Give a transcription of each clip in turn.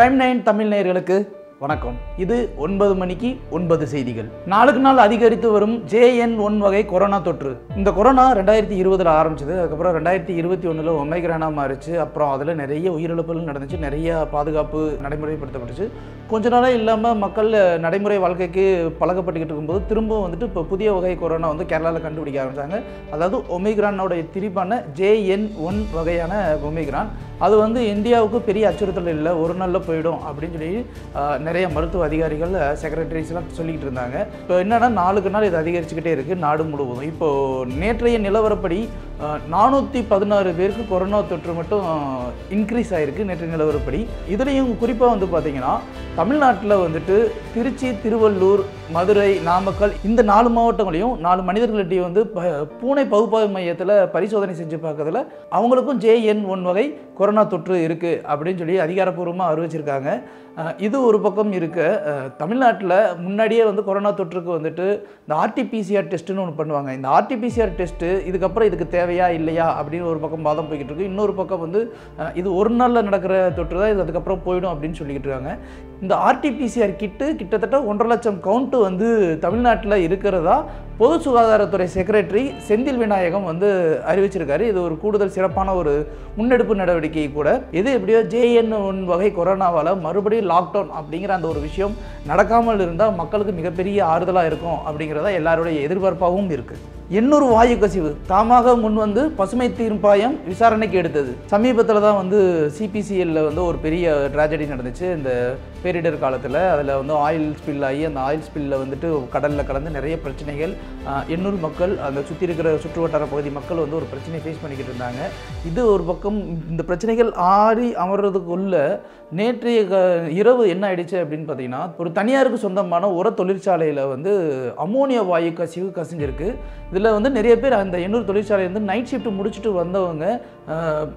Prime nine Tamil நேயர்களுக்கு வணக்கம். இது ஒன்பது மணிக்கு ஒன்பது செய்திகள். நாளுக்கு நாள் அதிகரித்து வரும் ஜேஎன் ஒன் வகை கொரோனா தொற்று. இந்த கொரோனா ரெண்டாயிரத்தி இருபதுல ஆரம்பிச்சது அதுக்கப்புறம் ரெண்டாயிரத்தி இருபத்தி ஒன்றில் ஒமைக்ரானா மாறிச்சு அப்புறம் அதில் நிறைய உயிரிழப்புகள் நடந்துச்சு நிறைய பாதுகாப்பு நடைமுறைப்படுத்தப்பட்டுச்சு. கொஞ்ச நாளாக இல்லாமல் மக்கள் நடைமுறை வாழ்க்கைக்கு பழக்கப்பட்டுக்கிட்டு இருக்கும்போது திரும்ப வந்துட்டு இப்போ புதிய வகை கொரோனா வந்து கேரளாவில் கண்டுபிடிக்க ஆரம்பித்தாங்க அதாவது ஒமிக்ரானோட திரிப்பான ஜேஎன் ஒன் வகையான ஒமிக்ரான். அது வந்து இந்தியாவுக்கு பெரிய அச்சுறுத்தல் இல்லை ஒரு நாளில் போயிடும் அப்படின்னு சொல்லி நிறைய மருத்துவ அதிகாரிகள் செக்ரட்டரிஸ்லாம் சொல்லிக்கிட்டு இருந்தாங்க. இப்போ என்னென்னா நாளுக்கு நாள் இது அதிகரிச்சுக்கிட்டே இருக்குது நாடு முழுவதும். இப்போது நேற்றைய நிலவரப்படி நானூற்றி பதினாறு பேருக்கு கொரோனா தொற்று மட்டும் இன்க்ரீஸ் ஆகிருக்கு நேற்றைய நிலவரப்படி. இதுலேயும் குறிப்பாக வந்து பார்த்தீங்கன்னா தமிழ்நாட்டில் வந்துட்டு திருச்சி திருவள்ளூர் மதுரை நாமக்கல் இந்த நாலு மாவட்டங்களையும் நாலு மனிதர்களிடையே வந்து ப- பூனை பகுப்பாய்வு மையத்தில் பரிசோதனை செஞ்சு பார்க்கறதுல அவங்களுக்கும் ஜேஎன் ஒன் வகை கொரோனா தொற்று இருக்குது அப்படின்னு சொல்லி அதிகாரப்பூர்வமாக அறிவிச்சிருக்காங்க. இது ஒரு பக்கம் இருக்க. தமிழ்நாட்டில் முன்னாடியே வந்து கொரோனா தொற்றுக்கு வந்துட்டு இந்த ஆர்டிபிசிஆர் டெஸ்ட்டுன்னு ஒன்று பண்ணுவாங்க. இந்த ஆர்டிபிசிஆர் டெஸ்ட்டு இதுக்கப்புறம் இதுக்கு தேவையா இல்லையா அப்படின்னு ஒரு பக்கம் வாதம் போய்கிட்டு இருக்கு. இன்னொரு பக்கம் வந்து இது ஒரு நாளில் நடக்கிற தொற்று தான் இது அதுக்கப்புறம் போயிடும் அப்படின்னு சொல்லிக்கிட்டு இருக்காங்க. இந்த ஆர்டிபிசிஆர் கிட்டு கிட்டத்தட்ட ஒன்றரை லட்சம் கவுண்ட்டு வந்து தமிழ்நாட்டில் இருக்கிறதா பொது சுகாதாரத்துறை செக்ரட்டரி செந்தில் விநாயகம் வந்து அறிவிச்சிருக்காரு. இது ஒரு கூடுதல் சிறப்பான ஒரு முன்னெடுப்பு நடவடிக்கை கூட. இது எப்படியோ ஜேஎன் ஒன் வகை கொரோனாவால் மறுபடியும் லாக்டவுன் அப்படிங்கிற அந்த ஒரு விஷயம் நடக்காமல் இருந்தால் மக்களுக்கு மிகப்பெரிய ஆறுதலாக இருக்கும் அப்படிங்கிறதா எல்லாருடைய எதிர்பார்ப்பாகவும் இருக்குது எண்ணூறு வாயு கசிவு தாமாக முன் வந்து பசுமை தீர்ப்பாயம் விசாரணைக்கு எடுத்தது. சமீபத்தில் தான் வந்து சிபிசிஎல்ல வந்து ஒரு பெரிய ட்ராஜடி நடந்துச்சு. இந்த பேரிடர் காலத்தில் அதில் வந்து ஆயில் ஸ்பில் ஆகி அந்த ஆயில் ஸ்பில்ல வந்துட்டு கடலில் கலந்து நிறைய பிரச்சனைகள் எண்ணூர் மக்கள் அந்த சுற்றி இருக்கிற சுற்றுவட்டார பகுதி மக்கள் வந்து ஒரு பிரச்சனையை ஃபேஸ் பண்ணிக்கிட்டு இருந்தாங்க. இது ஒரு பக்கம் இந்த பிரச்சனைகள் ஆறி அமர்றதுக்குள்ள நேற்றைய க- இரவு என்ன ஆயிடுச்சு அப்படின்னு பார்த்தீங்கன்னா ஒரு தனியாருக்கு சொந்தமான உர தொழிற்சாலையில் வந்து அமோனியா வாயு கசிவு கசிஞ்சிருக்கு இதில் வந்து நிறைய பேர் அந்த எண்ணூர் தொழிற்சாலையிலேருந்து நைட் ஷிஃப்ட் முடிச்சுட்டு வந்தவங்க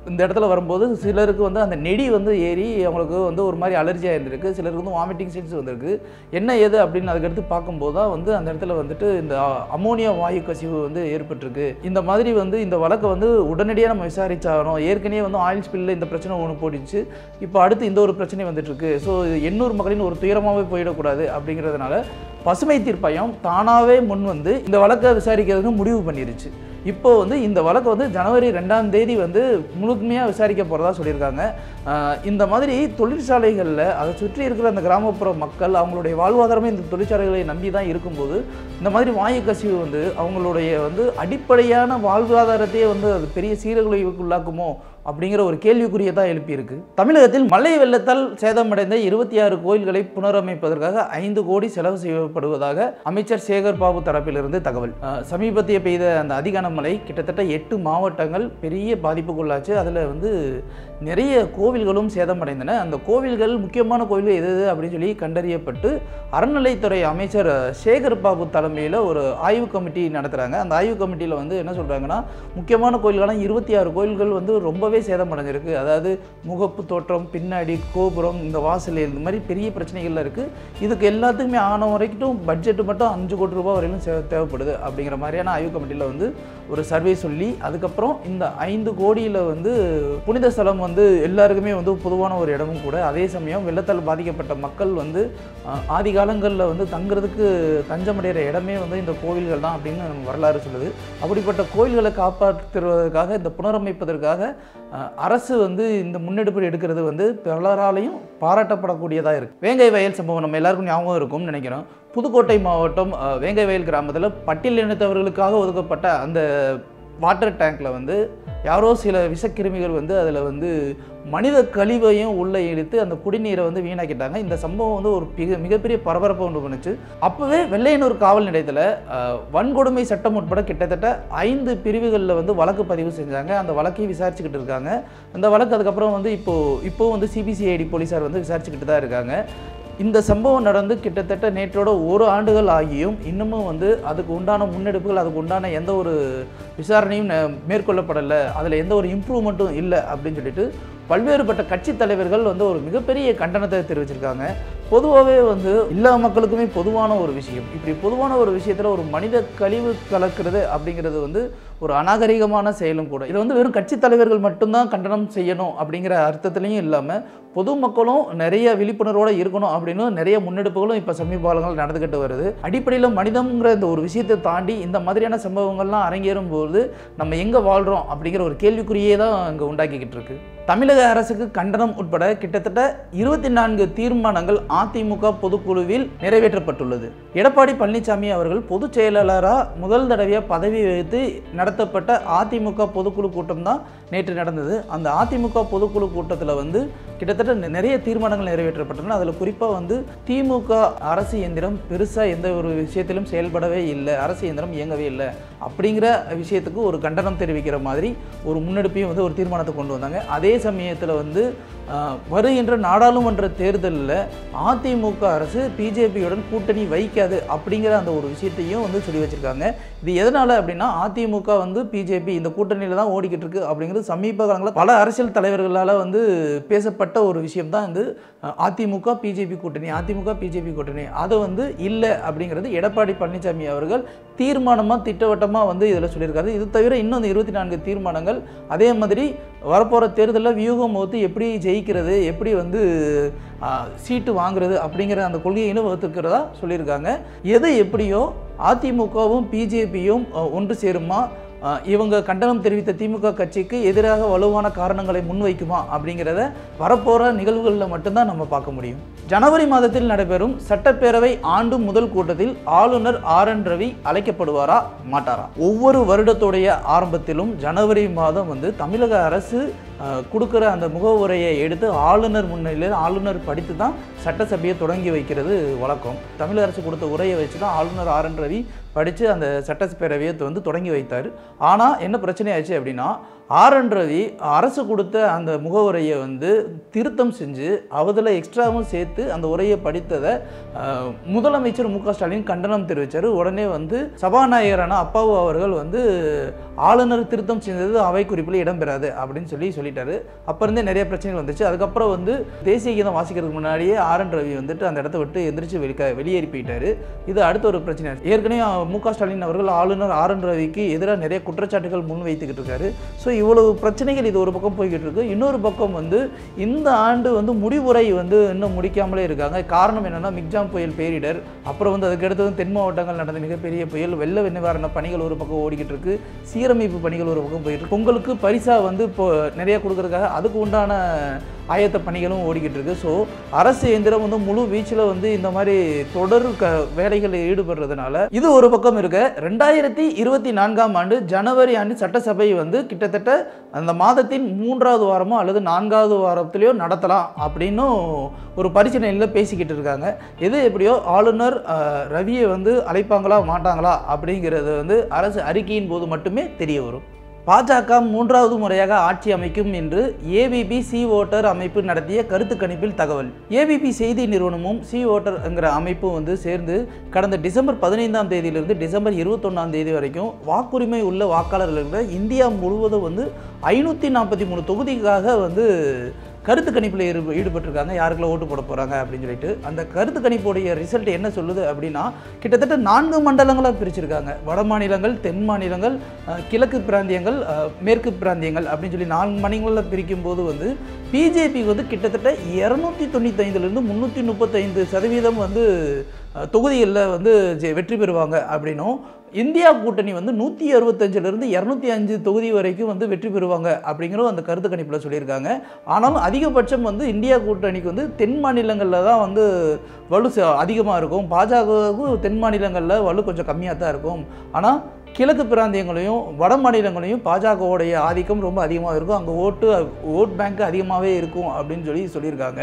இந்த இடத்துல வரும்போது சிலருக்கு வந்து அந்த நெடி வந்து ஏறி அவங்களுக்கு வந்து ஒரு மாதிரி அலர்ஜியாக இருந்திருக்கு சிலருக்கு வந்து வாமிட்டிங் சென்ஸ் வந்திருக்கு. என்ன ஏது அப்படின்னு அதுக்கடுத்து பார்க்கும்போது தான் வந்து அந்த இடத்துல வந்துட்டு இந்த அமோனியா வாயு கசிவு வந்து ஏற்பட்டிருக்கு. இந்த மாதிரி வந்து இந்த வழக்கை வந்து உடனடியாக நம்ம விசாரிச்சாகணும். ஏற்கனவே வந்து ஆயில் ஸ்பில்ல இந்த பிரச்சனை ஒன்று போட்டுச்சு இப்போ அடுத்து இந்த ஒரு பிரச்சனை வந்துட்டுருக்கு. ஸோ எண்ணூறு மக்களின் ஒரு துயரமாகவே போயிடக்கூடாது அப்படிங்கிறதுனால பசுமை தீர்ப்பாயம் தானாகவே முன் வந்து இந்த வழக்கை விசாரிக்கிறதுக்கு முடிவு பண்ணிருச்சு. இப்போ வந்து இந்த வழக்கு வந்து ஜனவரி ரெண்டாம் தேதி வந்து முழுமையாக விசாரிக்க போகிறதா சொல்லியிருக்காங்க. இந்த மாதிரி தொழிற்சாலைகளில் அதை சுற்றி இருக்கிற அந்த கிராமப்புற மக்கள் அவங்களுடைய வாழ்வாதாரமே இந்த தொழிற்சாலைகளை நம்பி தான் இருக்கும்போது இந்த மாதிரி வாயு கசிவு வந்து அவங்களுடைய வந்து அடிப்படையான வாழ்வாதாரத்தையே வந்து அது பெரிய சீரழிவுக்குள்ளாக்குமோ அப்படிங்கிற ஒரு கேள்விக்குரிய தான் எழுப்பியிருக்கு. தமிழகத்தில் மழை வெள்ளத்தால் சேதமடைந்த இருபத்தி ஆறு கோயில்களை புனரமைப்பதற்காக ஐந்து கோடி செலவு செய்யப்படுவதாக அமைச்சர் சேகர் பாபு தரப்பிலிருந்து தகவல். சமீபத்திய பெய்த அந்த அதிகன மழை கிட்டத்தட்ட எட்டு மாவட்டங்கள் பெரிய பாதிப்புக்குள்ளாச்சு. அதில் வந்து நிறைய கோவில்களும் சேதமடைந்தன. அந்த கோவில்கள் முக்கியமான கோவில்கள் எது எது அப்படின்னு சொல்லி கண்டறியப்பட்டு அறநிலைத்துறை அமைச்சர் சேகர் பாபு தலைமையில் ஒரு ஆய்வு கமிட்டி நடத்துகிறாங்க அந்த ஆய்வு கமிட்டியில் வந்து என்ன சொல்கிறாங்கன்னா முக்கியமான கோயில்களான இருபத்தி ஆறு கோயில்கள் வந்து ரொம்பவே சேதமடைஞ்சிருக்கு. அதாவது முகப்பு தோற்றம் பின்னாடி கோபுரம் இந்த வாசல் இந்த மாதிரி பெரிய பிரச்சனைகள்லாம் இருக்குது இதுக்கு எல்லாத்துக்குமே ஆன வரைக்கும் பட்ஜெட் மட்டும் அஞ்சு கோடி ரூபாய் வரையிலும் தேவைப்படுது அப்படிங்கிற மாதிரியான ஆய்வு கமிட்டியில் வந்து ஒரு சர்வே சொல்லி அதுக்கப்புறம் இந்த ஐந்து கோடியில் வந்து புனித ஸ்தலம் வந்து எல்லாருக்குமே வந்து பொதுவான ஒரு இடமும் கூட. அதே சமயம் வெள்ளத்தால் பாதிக்கப்பட்ட மக்கள் வந்து ஆதி காலங்களில் வந்து தங்குறதுக்கு தஞ்சமடைகிற இடமே வந்து இந்த கோவில்கள் தான் அப்படின்னு நம்ம வரலாறு சொல்லுது. அப்படிப்பட்ட கோயில்களை காப்பாற்றுவதற்காக இந்த புனரமைப்பதற்காக அரசு வந்து இந்த முன்னெடுப்பு எடுக்கிறது வந்து பலராலையும் பாராட்டப்படக்கூடியதாக இருக்குது வேங்கை வயல் சம்பவம் நம்ம எல்லாருக்கும் ஞாபகம் இருக்கும்னு நினைக்கிறோம். புதுக்கோட்டை மாவட்டம் அஹ், கிராமத்தில் பட்டியல் இனத்தவர்களுக்காக ஒதுக்கப்பட்ட அந்த வாட்டர் டேங்க்கில் வந்து யாரோ சில விஷக்கிருமிகள் வந்து அதில் வந்து மனித கழிவையும் உள்ளே இழுத்து அந்த குடிநீரை வந்து வீணாக்கிட்டாங்க. இந்த சம்பவம் வந்து ஒரு மிக மிகப்பெரிய பரபரப்பை உண்டு பண்ணுச்சு. அப்போவே வெள்ளையனூர் காவல் நிலையத்தில் வன்கொடுமை சட்டம் உட்பட கிட்டத்தட்ட ஐந்து பிரிவுகளில் வந்து வழக்கு பதிவு செஞ்சாங்க. அந்த வழக்கையும் விசாரிச்சுக்கிட்டு இருக்காங்க. அந்த வழக்கு அதுக்கப்புறம் வந்து இப்போது இப்போது வந்து சிபிசிஐடி போலீஸார் வந்து விசாரிச்சுக்கிட்டு தான் இருக்காங்க. இந்த சம்பவம் நடந்து கிட்டத்தட்ட நேற்றோட ஒரு ஆண்டுகள் ஆகியும் இன்னமும் வந்து அதுக்கு உண்டான முன்னெடுப்புகள் அதுக்கு உண்டான எந்த ஒரு விசாரணையும் மேற்கொள்ளப்படலை. அதில் எந்த ஒரு இம்ப்ரூவ்மெண்ட்டும் இல்லை அப்படின்னு சொல்லிட்டு பல்வேறுபட்ட கட்சி தலைவர்கள் வந்து ஒரு மிகப்பெரிய கண்டனத்தை தெரிவிச்சிருக்காங்க. பொதுவாகவே வந்து எல்லா மக்களுக்குமே பொதுவான ஒரு விஷயம். இப்படி பொதுவான ஒரு விஷயத்தில் ஒரு மனித கழிவு கலக்கிறது அப்படிங்கிறது வந்து ஒரு அநாகரிகமான செயலும் கூட. இது வந்து வெறும் கட்சி தலைவர்கள் மட்டும்தான் கண்டனம் செய்யணும் அப்படிங்கிற அர்த்தத்துலையும் இல்லாமல் பொதுமக்களும் நிறைய விழிப்புணர்வோடு இருக்கணும் அப்படின்னு நிறைய முன்னெடுப்புகளும் இப்போ சமீப காலங்கள் நடந்துக்கிட்டு வருது. அடிப்படையில் மனிதங்கிற இந்த ஒரு விஷயத்தை தாண்டி இந்த மாதிரியான சம்பவங்கள்லாம் அரங்கேறும் போது நம்ம எங்கே வாழ்கிறோம் அப்படிங்கிற ஒரு கேள்விக்குறியே தான் இங்கே உண்டாக்கிக்கிட்டு இருக்கு. தமிழக அரசுக்கு கண்டனம் உட்பட கிட்டத்தட்ட இருபத்தி நான்கு தீர்மானங்கள் அதிமுக பொதுக்குழுவில் நிறைவேற்றப்பட்டுள்ளது. எடப்பாடி பழனிசாமி அவர்கள் பொதுச் செயலாளராக முதல் தடவையாக பதவி வகித்து நடத்தப்பட்ட அதிமுக பொதுக்குழு கூட்டம் தான் நேற்று நடந்தது. அந்த அதிமுக பொதுக்குழு கூட்டத்தில் வந்து கிட்டத்தட்ட நிறைய தீர்மானங்கள் நிறைவேற்றப்பட்டன. அதில் குறிப்பாக வந்து திமுக அரசு இயந்திரம் பெருசாக எந்த ஒரு விஷயத்திலும் செயல்படவே இல்லை. அரசு இயந்திரம் இயங்கவே இல்லை. அப்படிங்கிற விஷயத்துக்கு ஒரு கண்டனம் தெரிவிக்கிற மாதிரி ஒரு முன்னெடுப்பையும் வந்து ஒரு தீர்மானத்தை கொண்டு வந்தாங்க. அதே சமயத்தில் வந்து வருகின்ற நாடாளுமன்ற தேர்தலில் அதிமுக அரசு பிஜேபியுடன் கூட்டணி வைக்காது அப்படிங்கிற அந்த ஒரு விஷயத்தையும் வந்து சொல்லி வச்சுருக்காங்க. இது எதனால் அப்படின்னா அதிமுக வந்து பிஜேபி இந்த கூட்டணியில் தான் ஓடிக்கிட்டு இருக்கு அப்படிங்கிறது சமீப காலங்களில் பல அரசியல் தலைவர்களால் வந்து பேசப்பட்ட ஒரு விஷயம் தான் வந்து அதிமுக பிஜேபி கூட்டணி அதிமுக பிஜேபி கூட்டணி. அது வந்து இல்லை அப்படிங்கிறது எடப்பாடி பழனிசாமி அவர்கள் தீர்மானமாக திட்டவட்டமாக வந்து இதில் சொல்லியிருக்காரு. இது தவிர இன்னும் இந்த இருபத்தி நான்கு தீர்மானங்கள் அதே மாதிரி வரப்போகிற தேர்தலில் வியூகம் வகுத்து எப்படி ஜெயிக்கிறது எப்படி வந்து சீட்டு வாங்குறது அப்படிங்கிற அந்த கொள்கையிலும் வகுத்துக்கிறதா சொல்லியிருக்காங்க. எது எப்படியோ அதிமுகவும் பிஜேபியும் ஒன்று சேருமா இவங்க கண்டனம் தெரிவித்த திமுக கட்சிக்கு எதிராக வலுவான காரணங்களை முன்வைக்குமா அப்படிங்கிறத வரப்போகிற நிகழ்வுகளில் மட்டும்தான் நம்ம பார்க்க முடியும். ஜனவரி மாதத்தில் நடைபெறும் சட்டப்பேரவை ஆண்டு முதல் கூட்டத்தில் ஆளுநர் ஆர் என் ரவி அழைக்கப்படுவாரா மாட்டாரா? ஒவ்வொரு வருடத்துடைய ஆரம்பத்திலும் ஜனவரி மாதம் வந்து தமிழக அரசு கொடுக்குற அந்த முகவுரையை எடுத்து ஆளுநர் முன்னிலையில் ஆளுநர் படித்து தான் சட்டசபையை தொடங்கி வைக்கிறது வழக்கம். தமிழக அரசு கொடுத்த உரையை வச்சு தான் ஆளுநர் ஆர் என் ரவி படித்து அந்த சட்டப்பேரவையை வந்து தொடங்கி வைத்தார். ஆனால் என்ன பிரச்சனை ஆச்சு அப்படின்னா ஆர்என் ரவி அரசு கொடுத்த அந்த முகவுரையை வந்து திருத்தம் செஞ்சு அவதில் எக்ஸ்ட்ராவும் சேர்த்து அந்த உரையை படித்ததை முதலமைச்சர் மு க ஸ்டாலின் கண்டனம் தெரிவித்தார் உடனே வந்து சபாநாயகரான அப்பாவு அவர்கள் வந்து ஆளுநர் திருத்தம் செஞ்சது அவை குறிப்பில் இடம்பெறாது அப்படின்னு சொல்லி சொல்லிட்டாரு. அப்போ இருந்தே நிறைய பிரச்சனைகள் வந்துச்சு. அதுக்கப்புறம் வந்து தேசிய கீதம் வாசிக்கிறதுக்கு முன்னாடியே ஆர்என் ரவி வந்துட்டு அந்த இடத்த விட்டு எந்திரிச்சு வெளிக்க வெளியேறி போயிட்டாரு. இது அடுத்த ஒரு பிரச்சனை. ஏற்கனவே மு க ஸ்டாலின் அவர்கள் ஆளுநர் ஆர் என் ரவிக்கு எதிராக நிறைய குற்றச்சாட்டுகள் முன் வைத்துக்கிட்டு இருக்காரு. ஸோ இவ்வளவு பிரச்சனைகள் இது ஒரு பக்கம் போய்கிட்டு இருக்கு. இன்னொரு பக்கம் வந்து இந்த ஆண்டு வந்து முடிவுரை வந்து இன்னும் முடிக்காமலே இருக்காங்க. காரணம் என்னென்னா மிக்ஜாம் புயல் பேரிடர் அப்புறம் வந்து அதுக்கு தென் மாவட்டங்கள் நடந்த மிகப்பெரிய புயல் வெள்ள நிவாரண பணிகள் ஒரு பக்கம் ஓடிக்கிட்டு இருக்கு. சீரமைப்பு பணிகள் ஒரு பக்கம் போயிட்டு இருக்கு. பொங்கலுக்கு பரிசா வந்து இப்போ நிறைய கொடுக்கறதுக்காக அதுக்கு உண்டான ஆயத்த பணிகளும் ஓடிக்கிட்டு இருக்கு. ஸோ அரசு இயந்திரம் வந்து முழு வீச்சில் வந்து இந்த மாதிரி தொடர் க வேலைகளில் ஈடுபடுறதுனால இது ஒரு பக்கம் இருக்க. ரெண்டாயிரத்தி இருபத்தி நான்காம் ஆண்டு ஜனவரி ஆண்டு சட்டசபை வந்து கிட்டத்தட்ட அந்த மாதத்தின் மூன்றாவது வாரமோ அல்லது நான்காவது வாரத்திலையோ நடத்தலாம் அப்படின்னும் ஒரு பரிசீலனையில் பேசிக்கிட்டு இருக்காங்க. எது எப்படியோ ஆளுநர் ரவியை வந்து அழைப்பாங்களா மாட்டாங்களா அப்படிங்கிறது வந்து அரசு அறிக்கையின் போது மட்டுமே தெரிய வரும். பாஜக மூன்றாவது முறையாக ஆட்சி அமைக்கும் என்று ஏபிபி சி ஓட்டர் அமைப்பு நடத்திய கருத்து கணிப்பில் தகவல். ஏபிபி செய்தி நிறுவனமும் சி ஓட்டர் என்கிற அமைப்பும் வந்து சேர்ந்து கடந்த டிசம்பர் பதினைந்தாம் தேதியிலிருந்து டிசம்பர் இருபத்தொன்னாம் தேதி வரைக்கும் வாக்குரிமை உள்ள வாக்காளர்கள் இந்தியா முழுவதும் வந்து ஐநூற்றி நாற்பத்தி மூணு தொகுதிக்காக வந்து கருத்து கணிப்பில் ஈடு ஈடுபட்டிருக்காங்க. யாருக்கெல்லாம் ஓட்டு போட போகிறாங்க அப்படின்னு சொல்லிட்டு அந்த கருத்து கணிப்புடைய ரிசல்ட் என்ன சொல்லுது அப்படின்னா கிட்டத்தட்ட நான்கு மண்டலங்களாக பிரிச்சிருக்காங்க. வட மாநிலங்கள் தென் மாநிலங்கள் கிழக்கு பிராந்தியங்கள் மேற்கு பிராந்தியங்கள் அப்படின்னு சொல்லி நான்கு மாநிலங்களில் பிரிக்கும் போது வந்து பிஜேபி வந்து கிட்டத்தட்ட இரநூத்தி தொண்ணூத்தைந்துலேருந்து முந்நூற்றி முப்பத்தைந்து சதவீதம் வந்து தொகுதிகளில் வந்து ஜெ- வெற்றி பெறுவாங்க அப்படின்னும் இந்தியா கூட்டணி வந்து நூற்றி அறுபத்தஞ்சிலிருந்து இரநூத்தி அஞ்சு தொகுதி வரைக்கும் வந்து வெற்றி பெறுவாங்க அப்படிங்கிற அந்த கருத்து கணிப்பில் சொல்லியிருக்காங்க. ஆனாலும் அதிகபட்சம் வந்து இந்தியா கூட்டணிக்கு வந்து தென் மாநிலங்களில் தான் வந்து வலு அதிகமாக இருக்கும். பாஜகவுக்கு தென் மாநிலங்களில் வலு கொஞ்சம் கம்மியாக தான் இருக்கும். ஆனால் கிழக்கு பிராந்தியங்களையும் வட மாநிலங்களையும் பாஜகவுடைய ஆதிக்கம் ரொம்ப அதிகமாக இருக்கும். அங்கே ஓட்டு ஓட் பேங்க் அதிகமாகவே இருக்கும் அப்படின்னு சொல்லி சொல்லியிருக்காங்க.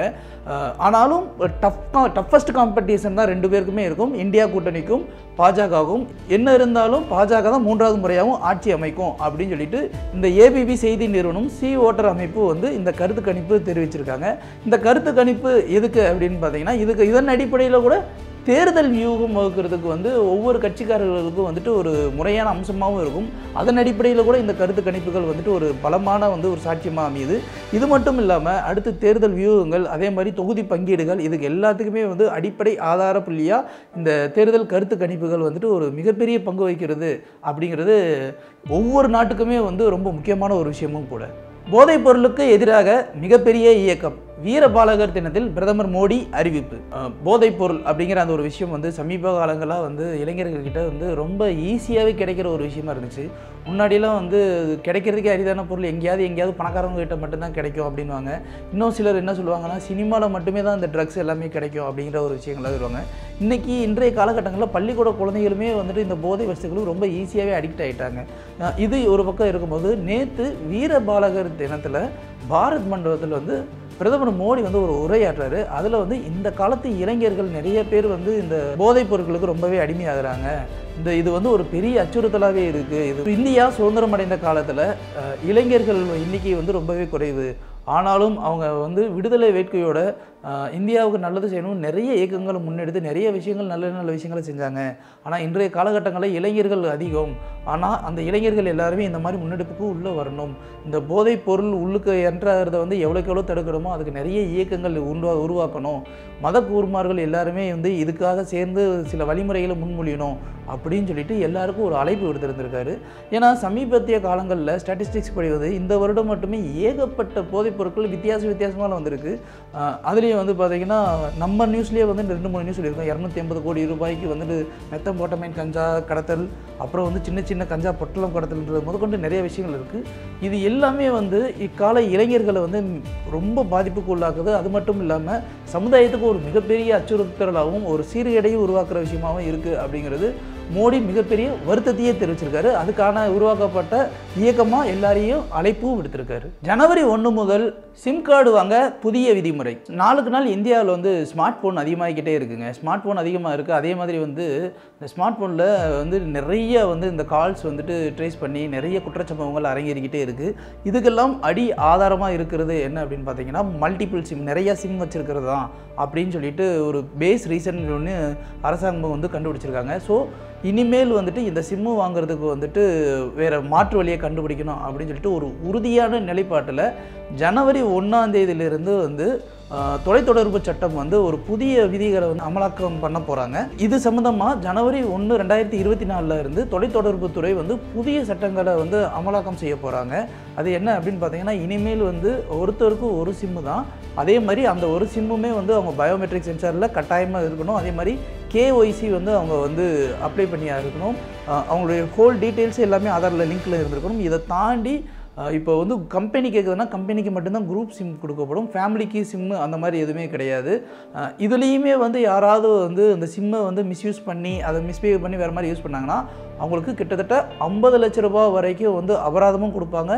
ஆனாலும் டஃப் டஃபஸ்ட் காம்படிஷன் தான் ரெண்டு பேருக்குமே இருக்கும். இந்தியா கூட்டணிக்கும் பாஜகவுக்கும். என்ன இருந்தாலும் பாஜக தான் மூன்றாவது முறையாகவும் ஆட்சி அமைக்கும் அப்படின்னு சொல்லிட்டு இந்த ஏபிபி செய்தி நிறுவனம் சி ஓட்டர் அமைப்பு வந்து இந்த கருத்து கணிப்பு தெரிவிச்சிருக்காங்க. இந்த கருத்து கணிப்பு எதுக்கு அப்படின்னு பார்த்தீங்கன்னா இதுக்கு இதன் அடிப்படையில் கூட தேர்தல் வியூகம் வகுக்கிறதுக்கு வந்து ஒவ்வொரு கட்சிக்காரர்களுக்கும் வந்துட்டு ஒரு முறையான அம்சமாகவும் இருக்கும். அதன் அடிப்படையில் கூட இந்த கருத்து கணிப்புகள் வந்துட்டு ஒரு பலமான வந்து ஒரு சாட்சியமாக அமையுது. இது மட்டும் இல்லாமல் அடுத்து தேர்தல் வியூகங்கள் அதே மாதிரி தொகுதி பங்கீடுகள் இதுக்கு எல்லாத்துக்குமே வந்து அடிப்படை ஆதார புள்ளியாக இந்த தேர்தல் கருத்து கணிப்புகள் வந்துட்டு ஒரு மிகப்பெரிய பங்கு வகிக்கிறது அப்படிங்கிறது ஒவ்வொரு நாட்டுக்குமே வந்து ரொம்ப முக்கியமான ஒரு விஷயமும் கூட. போதைப் பொருளுக்கு எதிராக மிகப்பெரிய இயக்கம். வீரபாலகர் தினத்தில் பிரதமர் மோடி அறிவிப்பு. போதைப் பொருள் அப்படிங்கிற அந்த ஒரு விஷயம் வந்து சமீப காலங்களாக வந்து இளைஞர்கள்கிட்ட வந்து ரொம்ப ஈஸியாகவே கிடைக்கிற ஒரு விஷயமா இருந்துச்சு. முன்னாடியெல்லாம் வந்து கிடைக்கிறதுக்கே அரிதான பொருள் எங்கேயாவது எங்கேயாவது பணக்காரவங்க கிட்ட மட்டும்தான் கிடைக்கும் அப்படின்வாங்க இன்னும் சிலர் என்ன சொல்லுவாங்கன்னா சினிமாவில் மட்டுமே தான் அந்த ட்ரக்ஸ் எல்லாமே கிடைக்கும் அப்படிங்கிற ஒரு விஷயங்களாக சொல்லுவாங்க. இன்றைக்கி இன்றைய காலகட்டங்களில் பள்ளிக்கூட குழந்தைகளுமே வந்துட்டு இந்த போதை வசதிகளும் ரொம்ப ஈஸியாகவே அடிக்ட் ஆகிட்டாங்க இது ஒரு பக்கம் இருக்கும்போது நேற்று வீரபாலகர் தினத்தில் பாரத் மண்டபத்தில் வந்து பிரதமர் மோடி வந்து ஒரு உரையாற்றுறாரு. அதில் வந்து இந்த காலத்து இளைஞர்கள் நிறைய பேர் வந்து இந்த போதைப் பொருட்களுக்கு ரொம்பவே அடிமையாகிறாங்க. இந்த இது வந்து ஒரு பெரிய அச்சுறுத்தலாகவே இருக்குது இது இந்தியா சுதந்திரம் அடைந்த காலத்தில் இளைஞர்கள் எண்ணிக்கை வந்து ரொம்பவே குறைவு. ஆனாலும் அவங்க வந்து விடுதலை வேட்கையோட இந்தியாவுக்கு நல்லது செய்யணும் நிறைய இயக்கங்களை முன்னெடுத்து நிறைய விஷயங்கள் நல்ல நல்ல விஷயங்களை செஞ்சாங்க. ஆனால் இன்றைய காலகட்டங்களில் இளைஞர்கள் அதிகம். ஆனால் அந்த இளைஞர்கள் எல்லாருமே இந்த மாதிரி முன்னெடுப்புக்கு உள்ளே வரணும். இந்த போதைப் பொருள் உள்ளுக்கு என்றாகிறத வந்து எவ்வளோக்கு எவ்வளோ தடுக்கணுமோ அதுக்கு நிறைய இயக்கங்கள் உருவா உருவாக்கணும். மத கூர்மார்கள் எல்லாருமே வந்து இதுக்காக சேர்ந்து சில வழிமுறைகளை முன்மொழியணும் அப்படின்னு சொல்லிட்டு எல்லாருக்கும் ஒரு அழைப்பு விடுத்திருந்திருக்காரு ஏன்னா சமீபத்திய காலங்களில் ஸ்டாட்டிஸ்டிக்ஸ் படிவது இந்த வருடம் மட்டுமே ஏகப்பட்ட போதைப் பொருட்கள் வித்தியாச வித்தியாசமாக வந்திருக்கு. அதில் அதுலேயும் வந்து பார்த்தீங்கன்னா நம்ம நியூஸ்லேயே வந்து ரெண்டு மூணு நியூஸ் சொல்லியிருக்கோம். இரநூத்தி ஐம்பது கோடி ரூபாய்க்கு வந்துட்டு மெத்தம்போட்டமைன் கஞ்சா கடத்தல் அப்புறம் வந்து சின்ன சின்ன கஞ்சா பொட்டலம் கடத்தல்ன்றது முதற்கொண்டு நிறைய விஷயங்கள் இருக்குது இது எல்லாமே வந்து இக்கால இளைஞர்களை வந்து ரொம்ப பாதிப்புக்கு உள்ளாக்குது. அது மட்டும் இல்லாமல் சமுதாயத்துக்கு ஒரு மிகப்பெரிய அச்சுறுத்தலாகவும் ஒரு சீர்கேடையும் உருவாக்குற விஷயமாகவும் இருக்குது அப்படிங்கிறது மோடி மிகப்பெரிய வருத்தத்தையே தெரிவிச்சிருக்காரு. அதுக்கான உருவாக்கப்பட்ட இயக்கமாக எல்லாரையும் அழைப்பும் விடுத்திருக்காரு. ஜனவரி ஒன்று முதல் சிம் கார்டு வாங்க புதிய விதிமுறை. நாளுக்கு நாள் இந்தியாவில் வந்து ஸ்மார்ட் ஃபோன் அதிகமாகிக்கிட்டே இருக்குங்க. ஸ்மார்ட் ஃபோன் அதிகமாக இருக்குது அதே மாதிரி வந்து இந்த ஸ்மார்ட் ஃபோனில் வந்து நிறைய வந்து இந்த கால்ஸ் வந்துட்டு ட்ரேஸ் பண்ணி நிறைய குற்றச்சம்பவங்கள் அரங்கேறிக்கிட்டே இருக்குது இதுக்கெல்லாம் அடி ஆதாரமாக இருக்கிறது என்ன அப்படின்னு பார்த்தீங்கன்னா மல்டிபிள் சிம் நிறைய சிம் வச்சுருக்கிறது தான் அப்படின்னு சொல்லிட்டு ஒரு பேஸ் ரீசன் ஒன்று அரசாங்கம் வந்து கண்டுபிடிச்சிருக்காங்க. ஸோ இனிமேல் வந்துட்டு இந்த சிம்மு வாங்குறதுக்கு வந்துட்டு வேறு மாற்று வழியை கண்டுபிடிக்கணும் அப்படின்னு சொல்லிட்டு ஒரு உறுதியான நிலைப்பாட்டில் ஜனவரி ஒன்றாந்தேதியிலிருந்து வந்து தொலைத்தொடர்பு சட்டம் வந்து ஒரு புதிய விதிகளை வந்து அமலாக்கம் பண்ண போகிறாங்க இது சம்மந்தமாக ஜனவரி ஒன்று ரெண்டாயிரத்தி இருபத்தி நாலில் இருந்து தொலைத்தொடர்புத்துறை வந்து புதிய சட்டங்களை வந்து அமலாக்கம் செய்ய போகிறாங்க அது என்ன அப்படின்னு பார்த்தீங்கன்னா இனிமேல் வந்து ஒருத்தருக்கும் ஒரு சிம்மு தான். அதே மாதிரி அந்த ஒரு சிம்முமே வந்து அவங்க பயோமெட்ரிக் சென்சாரில் கட்டாயமாக இருக்கணும். அதே மாதிரி கேஒய்சி வந்து அவங்க வந்து அப்ளை பண்ணியாக இருக்கணும். அவங்களுடைய ஹோல் டீட்டெயில்ஸ் எல்லாமே ஆதாரில் லிங்க்கில் இருந்திருக்கணும். இதை தாண்டி இப்போ வந்து கம்பெனி கேட்குதுன்னா கம்பெனிக்கு மட்டும்தான் குரூப் சிம் கொடுக்கப்படும். ஃபேமிலிக்கு சிம்மு அந்த மாதிரி எதுவுமே கிடையாது. இதுலேயுமே வந்து யாராவது வந்து அந்த சிம்மை வந்து மிஸ்யூஸ் பண்ணி அதை மிஸ்பிஹேவ் பண்ணி வேறு மாதிரி யூஸ் பண்ணாங்கன்னா அவங்களுக்கு கிட்டத்தட்ட ஐம்பது லட்ச ரூபா வரைக்கும் வந்து அபராதமும் கொடுப்பாங்க.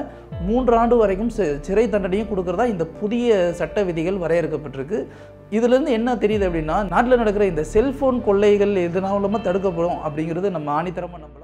மூன்று ஆண்டு வரைக்கும் சிறை தண்டனையும் கொடுக்குறதா இந்த புதிய சட்ட விதிகள் வரையறுக்கப்பட்டிருக்கு. இதுலேருந்து என்ன தெரியுது அப்படின்னா நாட்டில் நடக்கிற இந்த செல்ஃபோன் கொள்ளைகள் எதனாலமாக தடுக்கப்படும் அப்படிங்கிறது நம்ம ஆணித்தரமாக நம்ம